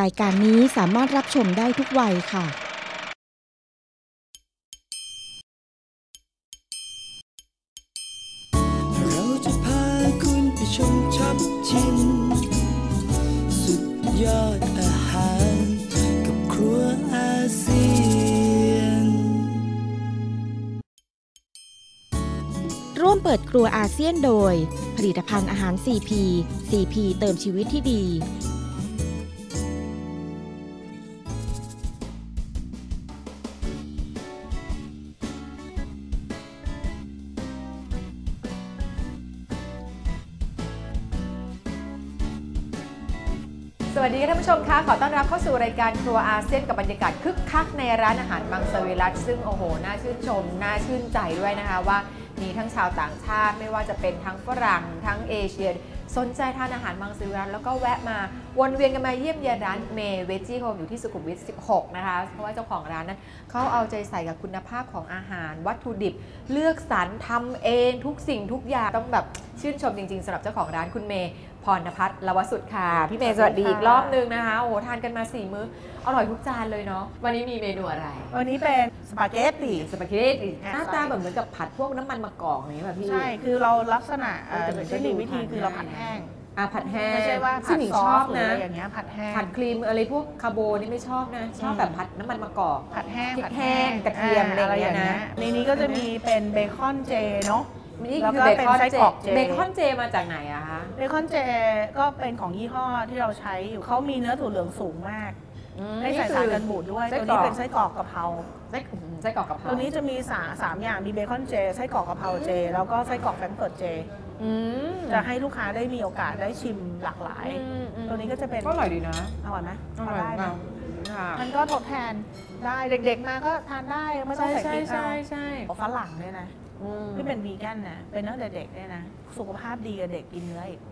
รายการนี้สามารถรับชมได้ทุกวัยค่ะ เราจะพาคุณไปชมช็อปชิม สุดยอดอาหารกับครัวอาเซียน ร่วมเปิดครัวอาเซียนโดย ผลิตภัณฑ์อาหาร CP CP เติมชีวิตที่ดี สวัสดีค่ะท่านผู้ชมคะขอต้อนรับเข้าสู่รายการครัวอาเซียนกับบรรยากาศคึกคักในร้านอาหารมังสวิรัตซึ่งโอ้โหน่าชื่นชมน่าชื่นใจด้วยนะคะว่ามีทั้งชาวต่างชาติไม่ว่าจะเป็นทั้งฝรั่งทั้งเอเชียสนใจทานอาหารมังสวิรัตแล้วก็แวะมาวนเวียนกันมาเยี่ยมเยียนร้านเมเวจี้โฮมอยู่ที่สุขุมวิท 16 นะคะ เพราะว่าเจ้าของร้านนั้นเขาเอาใจใส่กับคุณภาพของอาหาร วัตถุดิบ เลือกสรรทำเองทุกสิ่งทุกอย่างต้องแบบชื่นชมจริง ๆสำหรับเจ้าของร้านคุณเมย์พรณพัฒน์ลวสุดค่ะ พี่เมย์สวัสดีอีกรอบนึงนะคะ โอ้โหทานกันมาสี่มื้อ อร่อยทุกจานเลยเนาะ วันนี้มีเมนูอะไร วันนี้เป็นสปาเกตตีสปาเกตตี้หน้าตาแบบเหมือนกับผัดพวกน้ำมันมะกอกอย่างนี้แบบพี่ ใช่ คือเราลักษณะเอ่อแต่มันก็เทคนิคดูวิธีทานคือเราง่ายผัดแห้งอะผัดแห้งไม่ใช่ว่าซึ่ผังดหญิงซชออสบหรือนะ อะไรอย่างเงี้ยผัดแห้ง ผัดครีมอะไรพวกคาโบนี่ไม่ชอบนะ ชอบอืม แบบผัดน้ำมันมะกอก ผัดแห้งพริกผัดแห้งกระเทียมอะไรอย่างเงี้ยนะ ในนี้ก็จะมีเป็นเบคอนเจเนาะ นี่แล้วคือก็เบเป็นคอนไส้เจกรอกเจ เบคอนเจมาจากไหนอะคะเบคอนเจก็เป็นของยี่ห้อที่เราใช้อยู่เขามีเนื้อถั่วเหลืองสูงมาก อืไม่ใส่สารกันบูดด้วย ไส้ตัวกรอกนี้เป็นไส้กรอกกะเพรา ไส้อืมไส้กรอกกะเพราตัวนี้จะมีสาสามอย่าง มีเบคอนเจ ไส้กรอกกะเพราเจ แล้วก็ไส้กรอกแฟรงก์เฟิร์ตเจอืม จะให้ลูกค้าได้มีโอกาสได้ชิมหลากหลายอืมอืมตัวนี้ก็จะเป็นก็อร่อยดีนะอร่อยไหมอร่อยได้ไหมมากค่ะมันก็ทดแทนได้เด็กๆมาก็ทานได้ไม่ต้องใช่ใส่ใช่พริกใช่เอาใช่ฝรั่งเนี่ยนะอืมที่เป็นวีแกนนะเป็นตั้งแต่เด็กเนี่ยนะสุขภาพดีกับเด็กกินเนื้ออีกอืม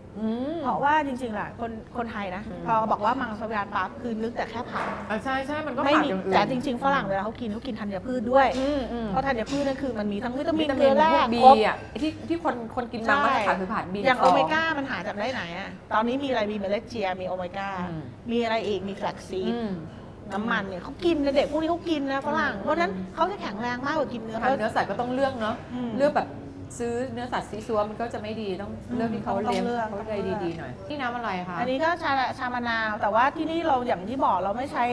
เพราะว่าจริงๆล่ะคนคนไทยนะอืมพอบอกว่ามังสวิรัตปั๊บคือนึกแต่แค่ผักอะใช่ใช่มันก็ไม่ผัดมีอย่างอื่น แต่จริงๆฝรั่งเวลาเขากินเขากินธัญพืชด้วย อืมอืมเพราะธัญพืชนั่นคือมันมีทั้งวิตามิวินตาเกมิลืนอแร่พวกบีครบ อะที่ที่คนคนกินมาใช่ มาตรฐานคือผ่านบีอย่างสโอเมก้ามันหาจากได้ไหนอะตอนนี้มีอะไรมีเมล็ดเจียมีโอเมก้าอืม มีอะไรอีกมีแฟลกซีด อืม น้ำมันเนี่ยเขากินนะเด็กพวกนี้เขากินนะฝรั่ง อืม เพราะฉะนั้นเขาจะแข็งแรงมากกว่ากินเนื้อทานเนื้อสัตว์ก็ต้องเลือกเนาะอืม เลือกแบบ ซื้อเนื้อสัตว์ซีซัวมันก็จะไม่ดีต้องเลือกที่เขาต้องเลี้ยงเลือก เขาต้องใจเลือกดีๆหน่อยนี่น้ำอะไรคะอันนี้ก็ชาชามะนาวแต่ว่าที่นี่เราอย่างที่บอกเราไม่ใช้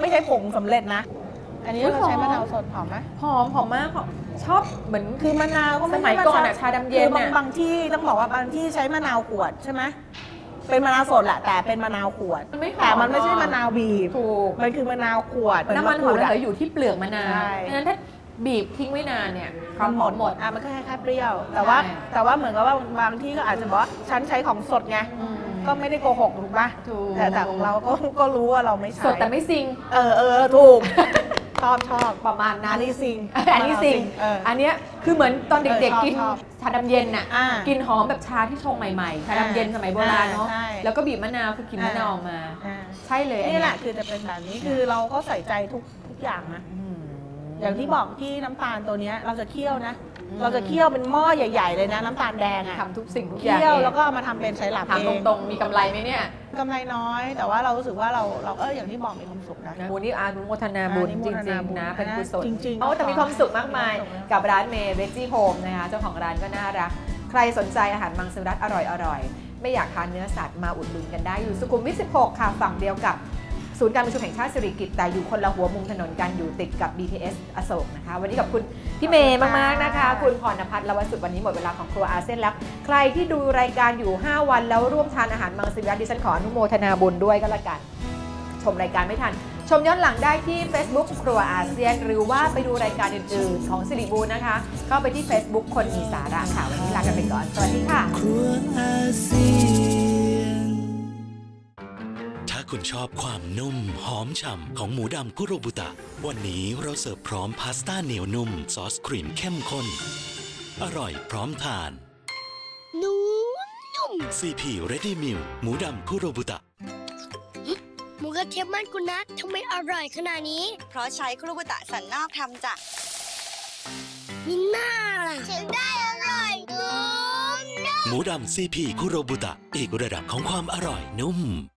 ไม่ใช้ผงสำเร็จนะ อันนี้เราใช้มะนาวสดหอมไหมหอมหอมมากหอมชอบเหมือนคือมะนาวก็สไใช่มัยก่อนอะมะชาดำเย็นคือบางอะบางที่ต้องบอกว่าบางที่ใช้มะนาวขวดใช่ไหมเป็นมะนาวสดแหละแต่เป็นมะนาวขวด มันไม่หอมแต่มันไม่ใช่มะนาวบีบถูกมันคือมะนาวขวดเหน้ำมันหกอรูมดระอะเหยอยู่ที่เปลือกมะนาวใช่ ดังนั้นถ้า บีบทิ้งไว้นานเนี่ยความหอมหมดอะมันก็แค่แค่เปรี้ยว แต่ว่าใช่แต่ว่าเหมือนกับว่าบางที่ก็อาจจะบอกว่าฉันใช้ของสดไงอืมก็ไม่ได้โกหกถูกปะถูกแต่แต่ของเราก็ก็รู้ว่าเราไม่ใช่สดแต่ไม่ซิง เออเออถูกชอบชอบประมาณนั้นอันนี้ซิงอันนี้ซิงเอออันเนี้ยคือเหมือนตอนเด็กเออชอบๆกินชอบชาดำเย็นน่ะอ่ากินหอมแบบชาที่ชงใหม่ๆชาดำเย็นสมัยโบราณเนาะอ่าใช่แล้วก็บีบมะนาวคือกินมะนาวออกมาอ่าใช่เลยอันี่แหละเยคือจะเป็นแบบนี้คือเราก็ใส่ใจทุกทุกอย่างนะ อืมอย่างที่บอกที่น้ำตาลตัวเนี้ยเราจะเคี่ยวนะอืมเราจะเคี่ยวเป็นหม้อใหญ่ ๆ เลยนะ น้ำตาลแดงอะทำทุกสิ่งทุกอย่างเคี่ยวเองแล้วก็เอามาทำเป็นไซรัปถามเองตรงๆ มีกำไรไหมเนี่ยกำไรน้อย แต่ว่าเรารู้สึกว่าเราเราเอออย่างที่บอกมีความสุขนะนะโอ้นี่อานุโมทนาบุญอนุโมจทรินางบุญๆนะนะ เป็นกุศลจริงๆ โอ้แต่มีความสุขมากมายมีความสุขนะกับร้านเมย์เวจี้โฮมนะคะ เจ้าของร้านก็น่ารัก ใครสนใจอาหารมังสวิรัตอร่อยๆ ไม่อยากทานเนื้อสัตว์มาอุดหนุนกันได้อยู่สุขุมวิท 16 ค่ะ ฝั่งเดียวกับ ศูนย์การประชุมแห่งชาติสิริกิติ์แต่อยู่คนละหัวมุมถนนกันอยู่ติดกับ BTS อโศกนะคะ วันนี้กับคุณพี่เมย์มากๆนะคะ คุณพรณพัฒน์ละวสุดวันนี้หมดเวลาของครัวอาเซียนแล้ว ใครที่ดูรายการอยู่ 5 วันแล้วร่วมทานอาหารมังสวิรัตดิฉันขออนุโมทนาบุญด้วยก็แล้วกัน ชมรายการไม่ทัน ชมย้อนหลังได้ที่ Facebook ครัวอาเซียน หรือว่าไปดูรายการอื่นๆของสิริบูรณ์นะคะ เข้าไปที่ Facebook คนมีสาระค่ะวันนี้ลากันไปก่อนสวัสดีค่ะครัวอาเซียนถ้า คุณชอบความนุ่ม หอมฉ่ำของหมูดำคุโรบุตะ วันนี้เราเสิร์ฟพร้อมพาสต้าเหนียวนุ่ม ซอสครีมเข้มข้น อร่อยพร้อมทาน นุ่มนุ่ม CP Ready Meal หมูดำคุโรบุตะ หมูกระเทียมบ้านคุณนัททำไมอร่อยขนาดนี้ เพราะใช้ครูบุตะสันนอกทำจากมิน่าล่ะฉันได้อร่อยนุ่มนุ่มหมูดำ CP คุโรบุตะ อีกระดับของความอร่อยนุ่ม